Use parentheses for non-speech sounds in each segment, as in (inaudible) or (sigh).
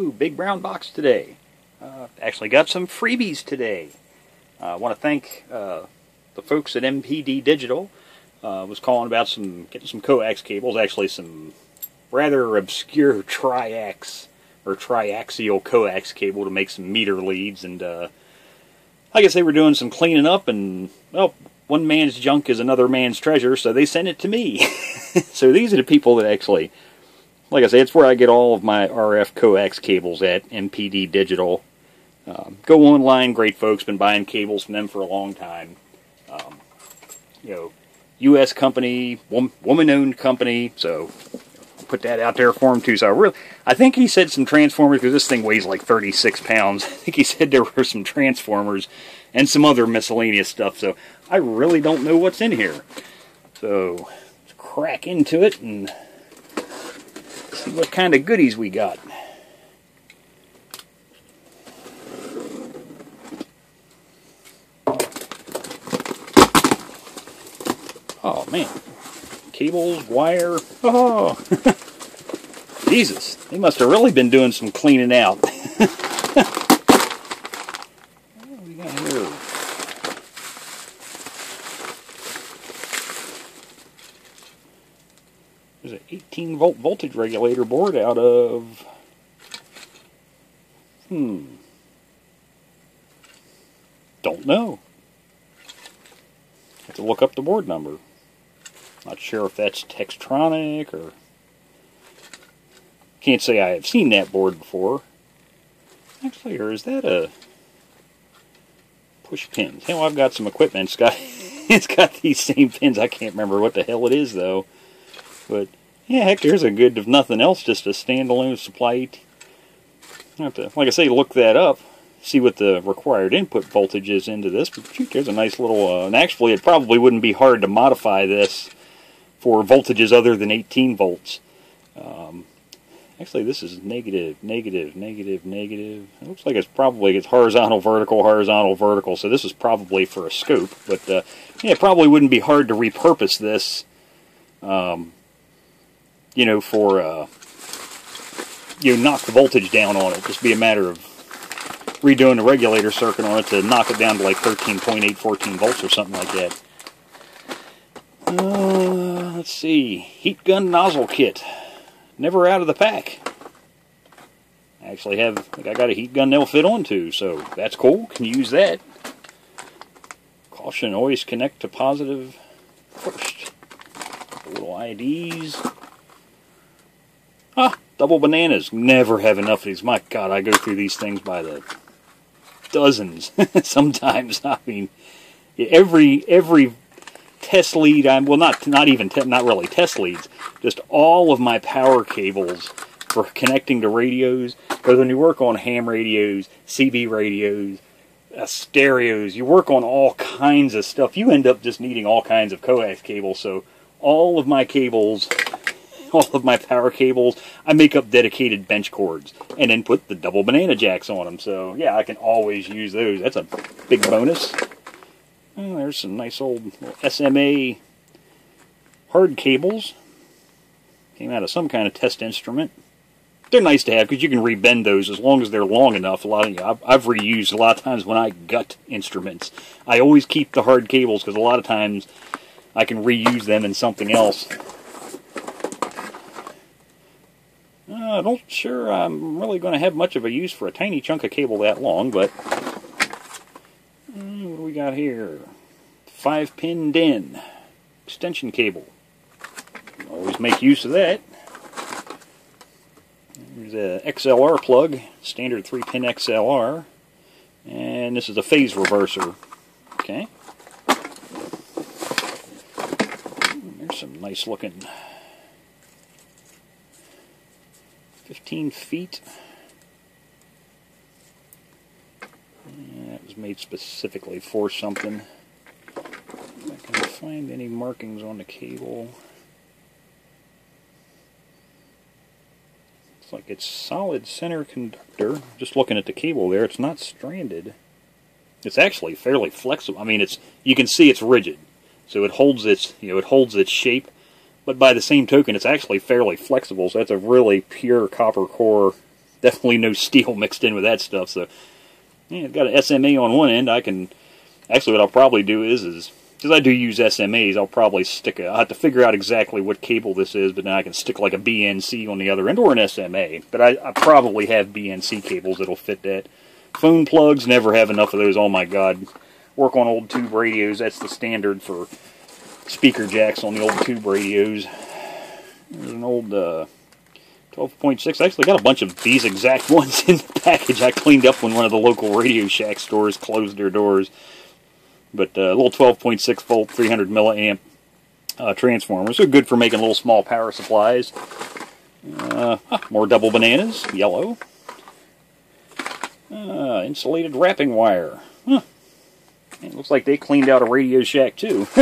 Ooh, big brown box today. Uh, actually got some freebies today. Uh, I want to thank uh, the folks at MPD Digital. Uh, was calling about some getting some coax cables, actually some rather obscure triax or triaxial coax cable to make some meter leads, and uh, I guess they were doing some cleaning up, and well, one man's junk is another man's treasure, so they sent it to me. (laughs) so these are the people that actually like I say, it's where I get all of my RF coax cables at MPD Digital. Um, go online, great folks. Been buying cables from them for a long time. Um, you know, U.S. company, woman-owned company. So put that out there for him too. So I really, I think he said some transformers because this thing weighs like 36 pounds. (laughs) I think he said there were some transformers and some other miscellaneous stuff. So I really don't know what's in here. So let's crack into it and see what kind of goodies we got. Oh man, cables, wire. Oh, (laughs) Jesus, they must have really been doing some cleaning out. (laughs) what we got here? There's an 18 volt voltage regulator board out of. Hmm. Don't know. Have to look up the board number. Not sure if that's Tektronix or. Can't say I have seen that board before. Actually, or is that a push pins? Hell, I've got some equipment. It's got (laughs) it's got these same pins. I can't remember what the hell it is though. But yeah, heck, there's a good, if nothing else, just a standalone supply. I have to, like I say, look that up, see what the required input voltage is into this. But shoot, there's a nice little, uh, and actually it probably wouldn't be hard to modify this for voltages other than 18 volts. Um, actually, this is negative, negative, negative, negative. It looks like it's probably it's horizontal, vertical, horizontal, vertical. So this is probably for a scope, but uh, yeah, it probably wouldn't be hard to repurpose this. Um, you know, for uh, you know, knock the voltage down on it. Just be a matter of redoing the regulator circuit on it to knock it down to like 13.8, 14 volts or something like that. Uh, let's see, heat gun nozzle kit, never out of the pack. I actually have, I, got a heat gun they'll fit onto, so that's cool. Can use that. Caution: always connect to positive first. Little IDs. Double bananas. Never have enough of these. My God, I go through these things by the dozens (laughs) sometimes. I mean, every every test lead I'm well, not not even te- not really test leads. Just all of my power cables for connecting to radios. Because when you work on ham radios, CB radios, uh, stereos, you work on all kinds of stuff. You end up just needing all kinds of coax cables. So all of my cables (laughs) all of my power cables, I make up dedicated bench cords and then put the double banana jacks on them. So yeah, I can always use those. That's a big bonus. Oh, there's some nice old SMA hard cables. Came out of some kind of test instrument. They're nice to have because you can rebend those as long as they're long enough. A lot of you I've, I've reused a lot of times when I gut instruments. I always keep the hard cables because a lot of times I can reuse them in something else Uh, I don't sure I'm really going to have much of a use for a tiny chunk of cable that long, but mm, what do we got here? Five pin DIN extension cable. Always make use of that. There's a XLR plug, standard 3 pin XLR, and this is a phase reverser. Okay. There's some nice looking 15 feet. that was made specifically for something. I can find any markings on the cable. Looks like it's solid center conductor. Just looking at the cable there, it's not stranded. It's actually fairly flexible. I mean, it's you can see it's rigid, so it holds its you know it holds its shape but by the same token, it's actually fairly flexible, so that's a really pure copper core definitely no (laughs) steel mixed in with that stuff. So, yeah, I've got an SMA on one end. I can actually what I'll probably do is is because I do use SMAs, I'll probably stick. I have to figure out exactly what cable this is, but then I can stick like a BNC on the other end or an SMA. But I, I probably have BNC cables that'll fit that. Phone plugs, never have enough of those. Oh my god. Work on old tube radios. That's the standard for speaker jacks on the old tube radios. There's an old uh, 12.6. I actually got a bunch of these exact (laughs) ones in the package I cleaned up when one of the local Radio Shack stores closed their doors. But uh, a little 12.6 volt, 300 milliamp uh, transformer. So good for making little small power supplies. Uh, more double bananas, yellow. Uh, insulated wrapping wire. Huh. It looks like they cleaned out a Radio Shack too. (laughs)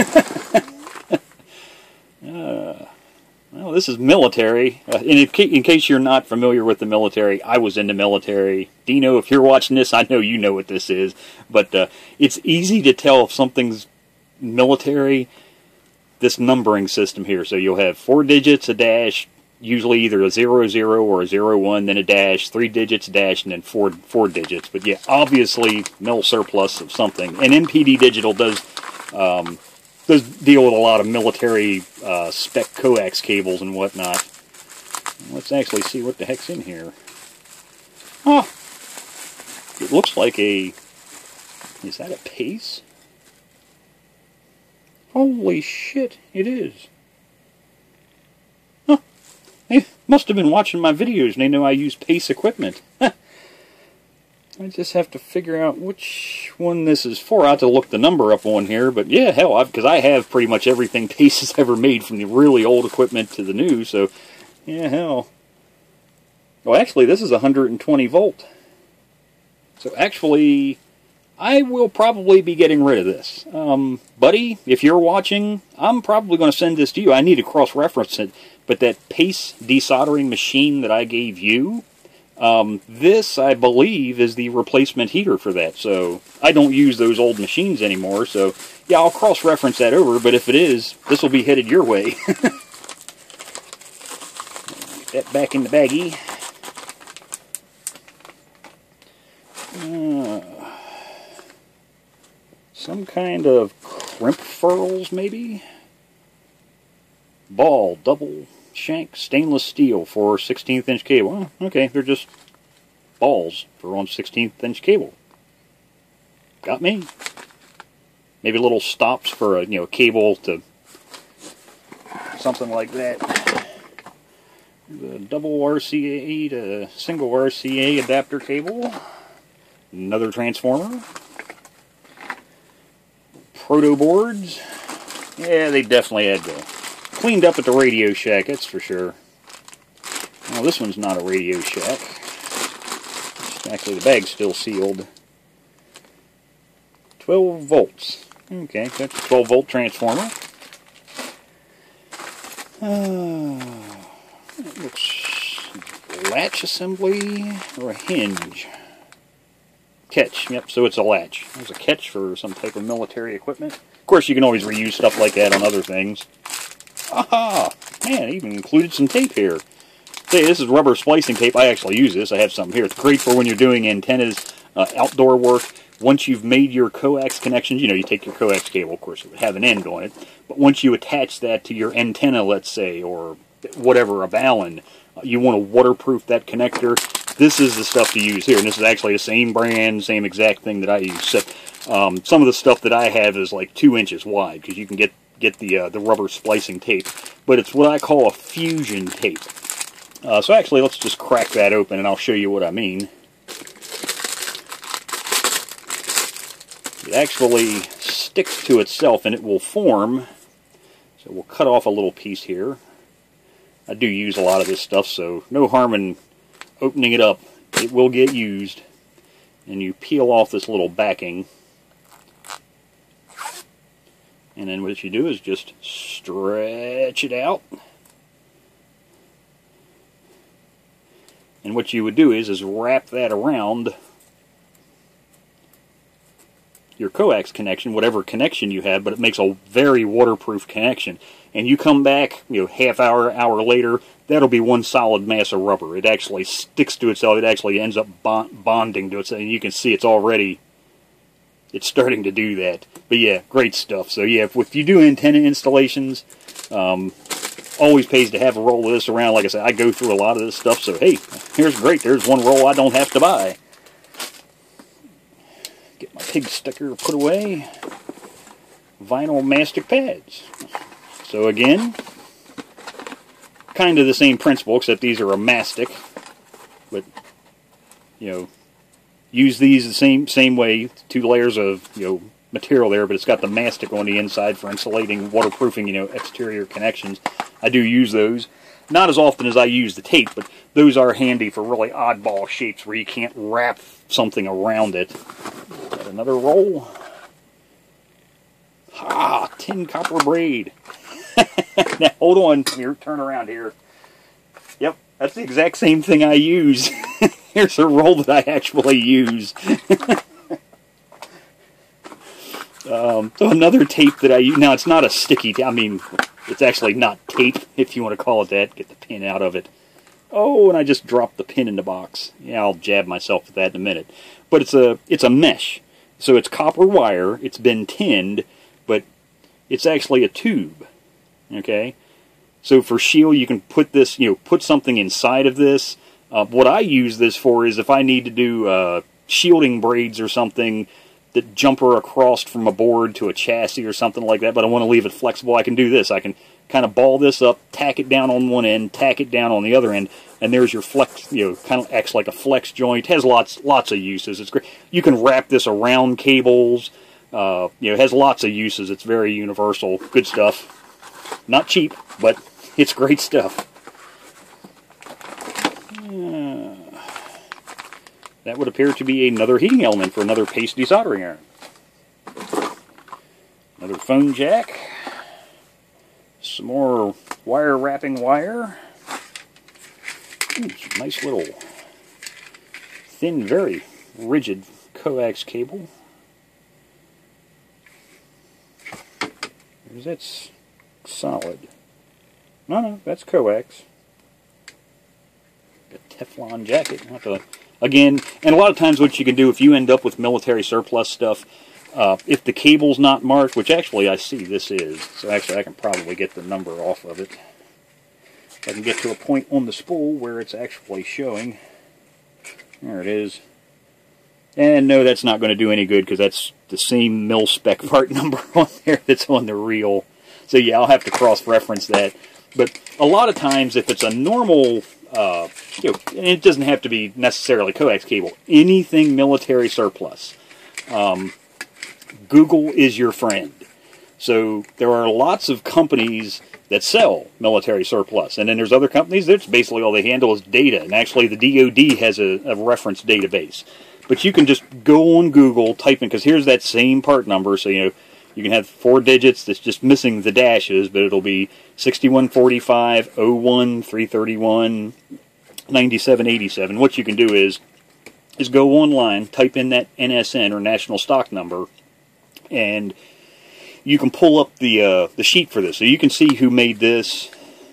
uh, well, this is military. Uh, in, in case you're not familiar with the military, I was in the military. Dino, if you're watching this, I know you know what this is. But uh, it's easy to tell if something's military. This numbering system here. So you'll have four digits, a dash, usually either a zero zero or a zero one, then a dash, three digits, dash, and then four four digits. But yeah, obviously mil surplus of something. And MPD Digital does um, does deal with a lot of military uh, spec coax cables and whatnot. Let's actually see what the heck's in here. Oh, it looks like a. Is that a Pace? Holy shit, it is. Huh. They must have been watching my videos and they know I use Pace equipment. I just have to figure out which one this is for. I have to look the number up on here, but yeah, hell, because I have pretty much everything (laughs) Pace has ever made from the really old equipment to the new, so yeah, hell. Well, actually, this is 120 volt. So actually, I will probably be getting rid of this. Um, buddy, if you're watching, I'm probably going to send this to you. I need to cross-reference it, but that Pace desoldering machine that I gave you, um, this, I believe, is the replacement heater for that. So I don't use those old machines anymore. So yeah, I'll cross-reference that over. But if it is, this will be headed your way. (laughs) Get that back in the baggie. Uh, some kind of crimp ferrules, maybe? Ball, double shank stainless steel for 16th inch cable. okay, they're just balls for on 16th inch cable. Got me. Maybe little stops for a you know cable to something like that. The double RCA to single RCA adapter cable. Another transformer. Proto boards. Yeah, they definitely had to cleaned up at the Radio Shack, that's for sure. Now this one's not a Radio Shack. Actually, the bag's still sealed. 12 volts. Okay, that's a 12 volt transformer. Uh, looks latch assembly or a hinge. Catch, yep, so it's a latch. There's a catch for some type of military equipment. Of course, you can always reuse stuff like that on other things. Aha! Man, it even included some tape here. Say, this is rubber splicing tape. I actually use this. I have some here. It's great for when you're doing antennas, uh, outdoor work. Once you've made your coax connections, you know, you take your coax cable, of course, it would have an end on it. But once you attach that to your antenna, let's say, or whatever, a balun, uh, you want to waterproof that connector. This is the stuff to use here. And this is actually the same brand, same exact thing that I use. So, um, some of the stuff that I have is like two inches wide because you can get get the uh, the rubber splicing tape, but it's what I call a fusion tape. Uh, so actually, let's just crack that open and I'll show you what I mean. It actually sticks to itself and it will form. So we'll cut off a little piece here. I do use a lot of this stuff, so no harm in opening it up. It will get used. And you peel off this little backing. And then what you do is just stretch it out. And what you would do is, is wrap that around your coax connection, whatever connection you have, but it makes a very waterproof connection. And you come back, you know, half hour, hour later, that'll be one solid mass of rubber. It actually sticks to itself. It actually ends up bonding to itself. And you can see it's already, it's starting to do that. But yeah, great stuff. So yeah, if, if you do antenna installations, um, always pays to have a roll of this around. Like I said, I go through a lot of this stuff. So hey, here's great. There's one roll I don't have to buy. Get my pig sticker put away. Vinyl mastic pads. So again, kind of the same principle, except these are a mastic. But, you know, use these the same same way, two layers of, you know, material there, but it's got the mastic on the inside for insulating, waterproofing, you know, exterior connections. I do use those. Not as often as I use the tape, but those are handy for really oddball shapes where you can't wrap something around it. Got another roll. Ah, tin copper braid. (laughs) now, hold on. Here, turn around here. That's the exact same thing I use. (laughs) Here's a roll that I actually use. (laughs) um, so another tape that I use. Now, it's not a sticky I mean, it's actually not tape, if you want to call it that. Get the pin out of it. Oh, and I just dropped the pin in the box. Yeah, I'll jab myself with that in a minute. But it's a it's a mesh. So it's copper wire. It's been tinned, but it's actually a tube. Okay, so for shield, you can put this, you know, put something inside of this. Uh, what I use this for is if I need to do uh, shielding braids or something that jumper across from a board to a chassis or something like that, but I want to leave it flexible, I can do this. I can kind of ball this up, tack it down on one end, tack it down on the other end, and there's your flex, you know, kind of acts like a flex joint. Has lots lots of uses. It's great. You can wrap this around cables. Uh, you know, it has lots of uses. It's very universal. Good stuff. Not cheap, but it's great stuff. That would appear to be another heating element for another Pace desoldering iron. Another phone jack. Some more wire wrapping wire. Ooh, nice little thin, very rigid coax cable. That's solid. No, no, that's coax. The Teflon jacket. Again, and a lot of times what you can do if you end up with military surplus stuff, uh, if the cable's not marked, which actually I see this is, so actually I can probably get the number off of it. I can get to a point on the spool where it's actually showing. There it is. And no, that's not going to do any good because that's the same mil spec (laughs) part number on there that's on the reel. So yeah, I'll have to cross-reference that. But a lot of times, if it's a normal, uh, you know, it doesn't have to be necessarily coax cable, anything military surplus, um, Google is your friend. So there are lots of companies that sell military surplus, and then there's other companies that's basically all they handle is data. And actually, the DoD has a, a reference database. But you can just go on Google, type in because here's that same part number. So you know you can have four digits that's just missing the dashes, but it'll be 6145, 01, 331, 9787. What you can do is is go online, type in that NSN or national stock number, and you can pull up the uh, the sheet for this. So you can see who made this.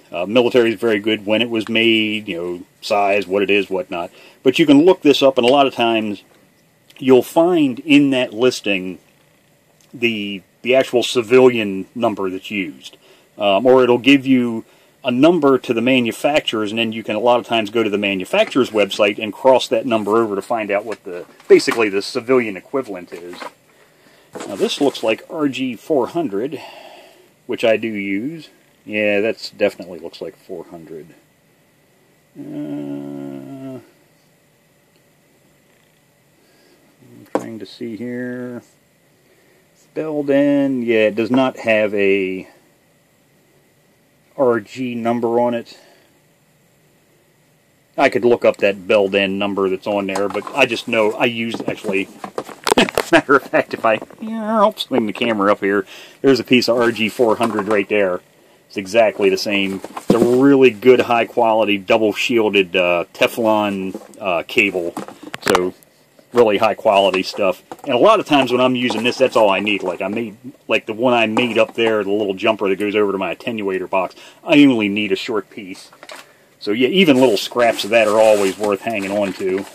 Uh, military is very good when it was made, you know, size, what it is, whatnot. But you can look this up, and a lot of times you'll find in that listing the the actual civilian number that's used, um, or it'll give you a number to the manufacturers, and then you can a lot of times go to the manufacturer's website and cross that number over to find out what the basically the civilian equivalent is. Now this looks like RG400, which I do use. Yeah, that's definitely looks like 400. Uh, I'm trying to see here. Belden, yeah, it does not have a RG number on it. I could look up that Belden number that's on there, but I just know I use actually. (laughs) matter of fact, if I yeah, I'll swing the camera up here, there's a piece of RG400 right there. It's exactly the same. It's a really good, high quality, double shielded uh, Teflon uh, cable. So really high quality stuff. And a lot of times when I'm using this, that's all I need. Like I made, like the one I made up there, the little jumper that goes over to my attenuator box. I only need a short piece. So yeah, even little scraps of that are always worth hanging on to.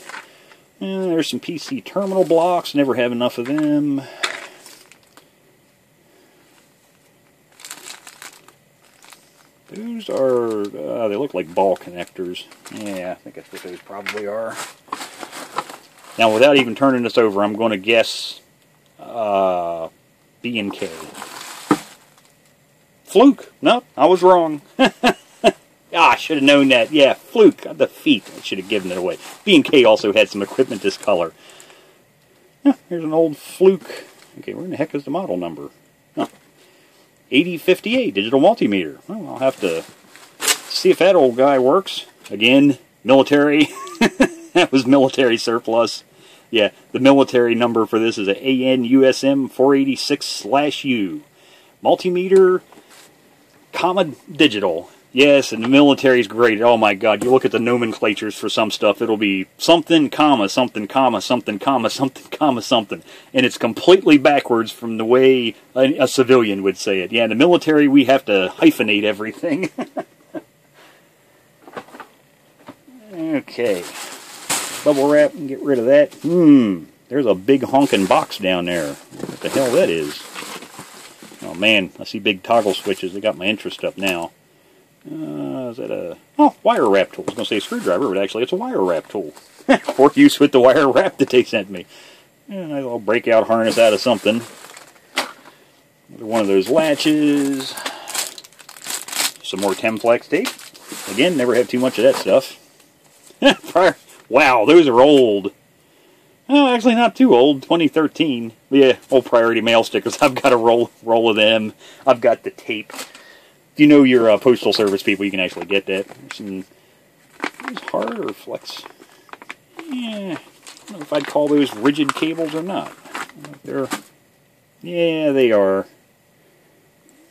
And there's some PC terminal blocks. Never have enough of them. Those are, uh, they look like ball connectors. Yeah, I think that's what those probably are. Now, without even turning this over, I'm going to guess uh, B and K. Fluke. No, I was wrong. (laughs) ah, I should have known that. Yeah, Fluke. The feet. I should have given it away. B and K also had some equipment this color. Here's an old Fluke. Okay, where in the heck is the model number? 8058 digital multimeter. Well, I'll have to see if that old guy works. Again, military. (laughs) (laughs) that was military surplus. Yeah, the military number for this is a ANUSM 486/U. Multimeter, comma digital. Yes, and the military's great. Oh my god, you look at the nomenclatures for some stuff, it'll be something, comma, something, comma, something, comma, something, comma, something. And it's completely backwards from the way a, a civilian would say it. Yeah, in the military, we have to hyphenate everything. (laughs) okay. Bubble wrap and get rid of that. Hmm, there's a big honking box down there. What the hell that is? Oh man, I see big toggle switches. They got my interest up now. Uh, is that a oh wire wrap tool? I was to say screwdriver, but actually it's a wire wrap tool (laughs) for use with the wire wrap that they sent me. And I'll break out harness out of something. Another one of those latches. Some more Temflex tape. Again, never have too much of that stuff. (laughs) wow, those are old. Oh, actually not too old. 2013. Yeah, old priority mail stickers. (laughs) I've got a roll roll of them. I've got the tape if you know your uh, postal service people, you can actually get that. Some hard or flex. Yeah, I don't know if I'd call those rigid cables or not. They're, yeah, they are.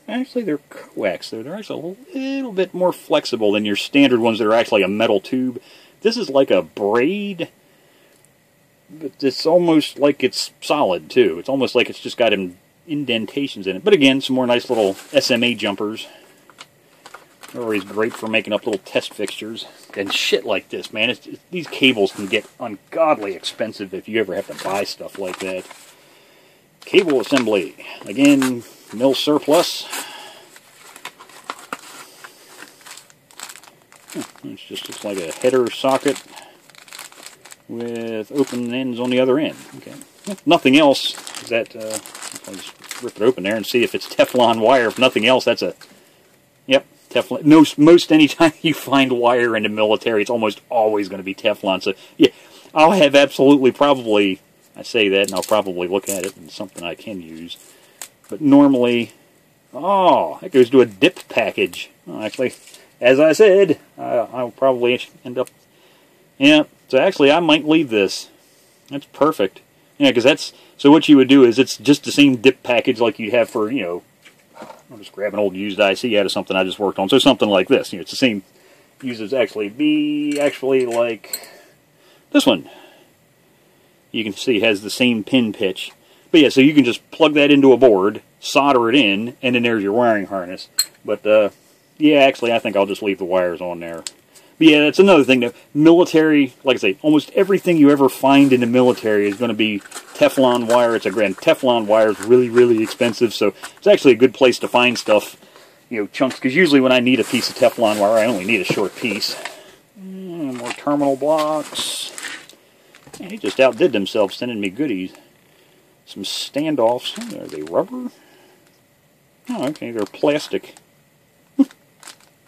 Actually, they're coax. They're, they're actually a little bit more flexible than your standard ones that are actually a metal tube. This is like a braid, but it's almost like it's solid too. It's almost like it's just got indentations in it. But again, some more nice little SMA jumpers. Always great for making up little test fixtures and shit like this, man. It's, it's, these cables can get ungodly expensive if you ever have to buy stuff like that. Cable assembly. Again, mill surplus. It just looks like a header socket with open ends on the other end. Okay. Nothing else. Is that, uh, I'll just rip it open there and see if it's (laughs) Teflon wire. If nothing else, that's a, yep, Teflon. Most, most anytime (laughs) you find wire in the military, it's almost always going to be Teflon. So, yeah, I'll have absolutely probably, I say that and I'll probably look at it and something I can use. But normally, oh, it goes to a dip package. Oh, actually, as I said, I'll probably end up, yeah, so actually I might leave this. That's perfect. Yeah, because that's, so what you would do is it's just the same dip package like you have for, you know, I'll just grab an old used IC out of something I just worked on. So something like this. You know, it's the same. Uses actually be actually like this one. You can see it has the same pin pitch. But yeah, so you can just plug that into a board, solder it in, and then there's your wiring harness. But uh, yeah, actually, I think I'll just leave the wires on there. But yeah, that's another thing. The military, like I say, almost everything you ever find in the military is going to be Teflon wire. It's a grand Teflon wire is really, really expensive, so it's actually a good place to find stuff, you know, chunks. Because usually when I need a piece of Teflon wire, I only need a short piece. Mm, more terminal blocks. he just outdid themselves sending me goodies. Some standoffs. Are they rubber? Oh, okay, they're plastic.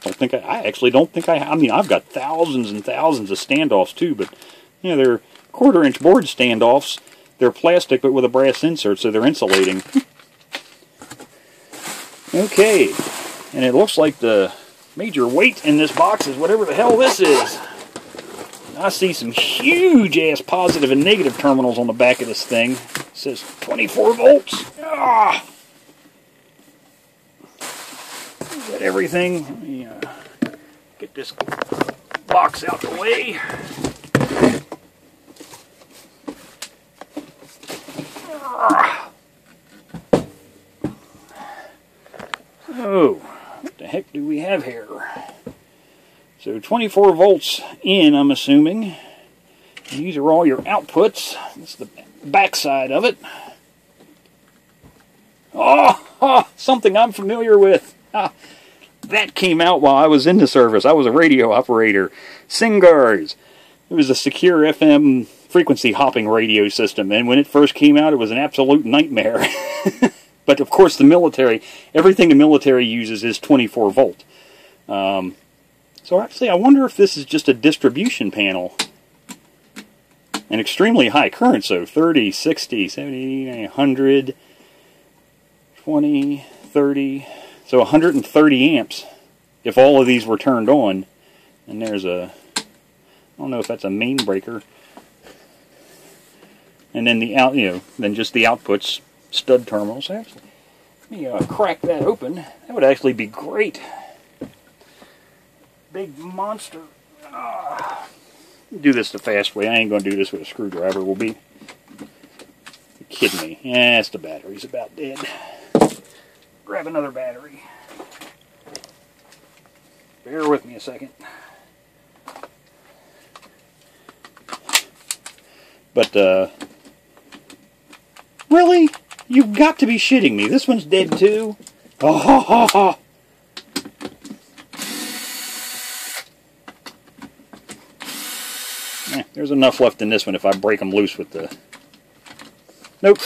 I think I, I, actually don't think I. I mean, I've got thousands and thousands of standoffs too, but you know, they're quarter-inch board standoffs. They're plastic, but with a brass insert, so they're insulating. (laughs) okay, and it looks like the major weight in this box is whatever the hell this is. I see some huge ass positive and negative terminals on the back of this thing. It says 24 volts. Ah! everything. Get this box out of the way. So, what the heck do we have here? So 24 volts in, I'm assuming. These are all your outputs. That's the back side of it. Oh, oh something I'm familiar with. Ah, that came out while I was in the service. I was a radio operator. SINCGARS. It was a secure FM frequency hopping radio system, and when it first came out, it was an absolute nightmare. (laughs) but of course, the military, everything the military uses is 24 volt. Um, so actually, I wonder if this is just a distribution panel. An extremely high current, so 30, 60, 70, 100, 20, 30, so 130 amps if all of these were turned on. And there's a, I don't know if that's a main breaker. And then the out, you know, then just the outputs, stud terminals. Actually, let me uh, crack that open. That would actually be great. Big monster. Ah. Do this the fast way. I ain't gonna do this with a screwdriver. Will be. Kidding me? Yeah, it's the battery's about dead grab another battery. Bear with me a second. But, uh, really? You've got to be shitting me. This one's dead too? Oh, ha, ha, ha. Eh, there's enough left in this one if I break them loose with the... Nope.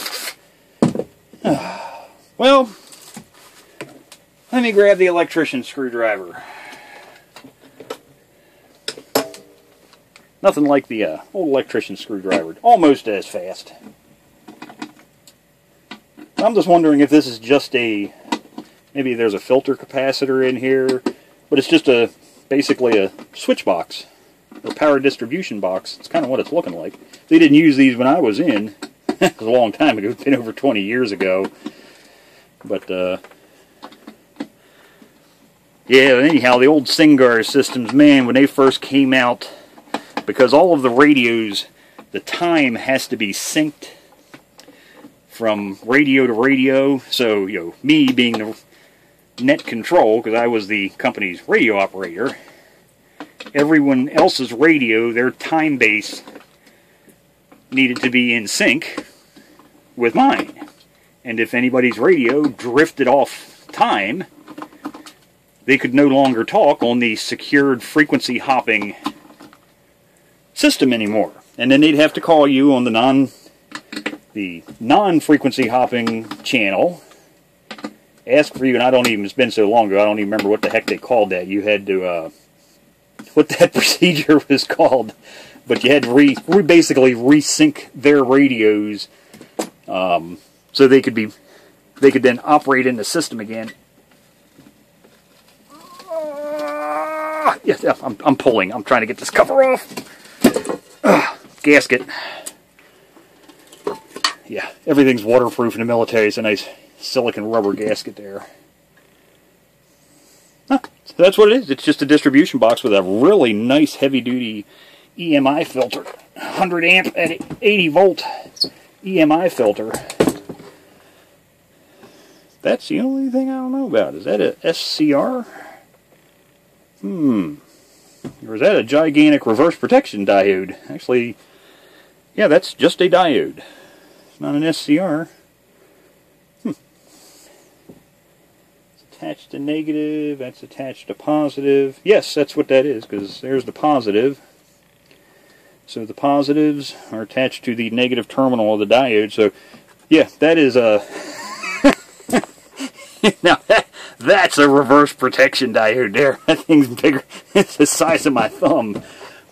(sighs) well, let me grab the electrician screwdriver. Nothing like the uh, old electrician screwdriver. Almost as fast. I'm just wondering if this is just a... Maybe there's a filter capacitor in here. But it's just a basically a switch box. Or power distribution box. It's kind of what it's looking like. They didn't use these when I was in. (laughs) it was a long time ago. It's been over 20 years ago. But, uh, yeah, anyhow, the old SINCGARS systems, man, when they first came out, because all of the radios, the time has to be synced from radio to radio. So, you know, me being the net control, because I was the company's radio operator, everyone else's radio, their time base needed to be in sync with mine. And if anybody's radio drifted off time, they could no longer talk on the secured frequency hopping system anymore. And then they'd have to call you on the non the non-frequency hopping channel ask for you and I don't even it's been so long ago I don't even remember what the heck they called that. You had to uh, (laughs) what that (laughs) procedure was called. But you had to re, re basically resync their radios um, so they could be they could then operate in the system again Yes, yeah, I'm, I'm pulling. I'm trying to get this cover off. Gasket. Yeah, everything's waterproof in the military. It's a nice silicon rubber gasket there. Huh, so that's what it is. It's just a distribution box with a really nice heavy-duty EMI filter. 100 amp at 80 volt EMI filter. That's the only thing I don't know about. Is that a SCR? Hmm. Or is that a gigantic reverse protection diode? Actually, yeah, that's just a diode. It's not an SCR. Hmm. It's attached to negative, that's attached to positive. Yes, that's what that is, because there's the positive. So the positives are attached to the negative terminal of the diode. So, yeah, that is a... (laughs) now, that, that's a reverse protection diode there. (laughs) That thing's bigger. It's the size of my thumb.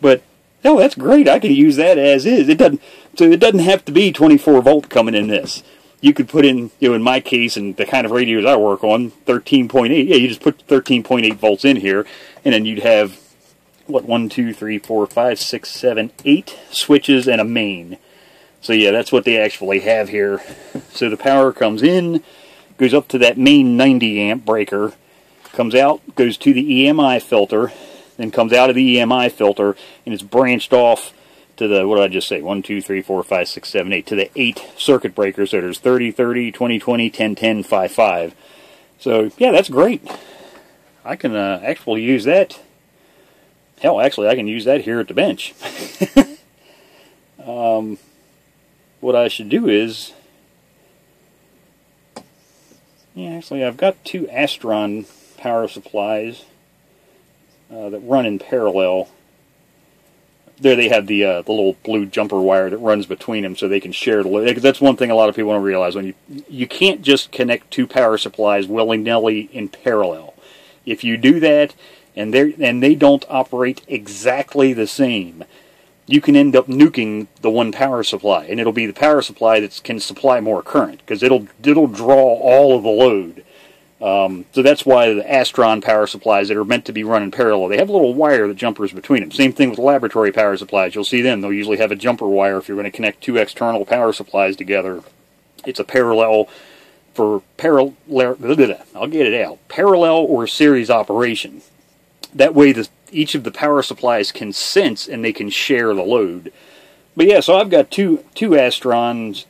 But, no, that's great. I can use that as is. It doesn't, so it doesn't have to be 24 volt coming in this. You could put in, you know, in my case and the kind of radios I work on, 13.8. Yeah, you just put 13.8 volts in here, and then you'd have, what, one, two, three, four, five, six, seven, eight switches and a main. So yeah, that's what they actually have here. So the power comes in, goes up to that main 90 amp breaker, comes out, goes to the EMI filter, then comes out of the EMI filter, and it's branched off to the, what did I just say, 1, 2, 3, 4, 5, 6, 7, 8, to the 8 circuit breakers. So there's 30, 30, 20, 20, 10, 10, 5, 5. So, yeah, that's great. I can uh, actually use that. Hell, actually, I can use that here at the bench. (laughs) um, what I should do is, yeah, actually, I've got two Astron power supplies uh, that run in parallel. There they have the uh, the little blue jumper wire that runs between them, so they can share the load. That's one thing a lot of people don't realize when you you can't just connect two power supplies willy nilly in parallel. If you do that, and they and they don't operate exactly the same, you can end up nuking the one power supply, and it'll be the power supply that can supply more current because it'll it'll draw all of the load. Um, so that's why the Astron power supplies that are meant to be run in parallel, they have a little wire that jumpers between them. Same thing with laboratory power supplies. You'll see them; they'll usually have a jumper wire if you're going to connect two external power supplies together. It's a parallel for parallel. I'll get it out. Parallel or series operation. That way, the each of the power supplies can sense and they can share the load. But yeah, so I've got two two Astrons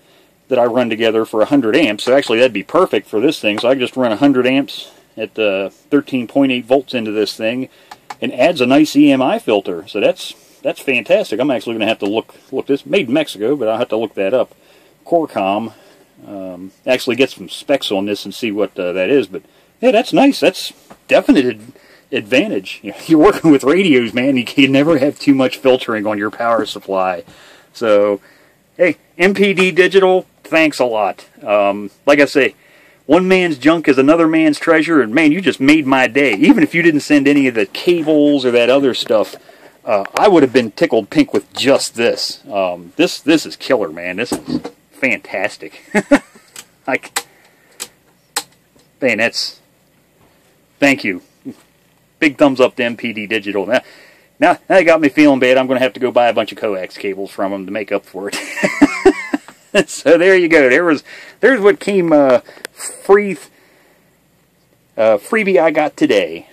that I run together for 100 amps. So actually that'd be perfect for this thing. So I can just run 100 amps at uh, 13.8 volts into this thing and adds a nice EMI filter. So that's that's fantastic. I'm actually going to have to look look this made in Mexico, but I'll have to look that up. Corcom um, actually get some specs on this and see what uh, that is. But yeah, that's nice. That's definite advantage. (laughs) You're working with radios, man. You can never have too much filtering on your power supply. So, hey, MPD Digital, thanks a lot. Um, like I say, one man's junk is another man's treasure, and man, you just made my day. Even if you didn't send any of the cables or that other stuff, uh, I would have been tickled pink with just this. Um, this this is killer, man. This is fantastic. (laughs) like, man, that's thank you big thumbs up to MPD Digital. Now, now that got me feeling bad. I'm going to have to go buy a bunch of coax cables from them to make up for it. (laughs) so there you go. There was there's what came uh, free uh, freebie I got today.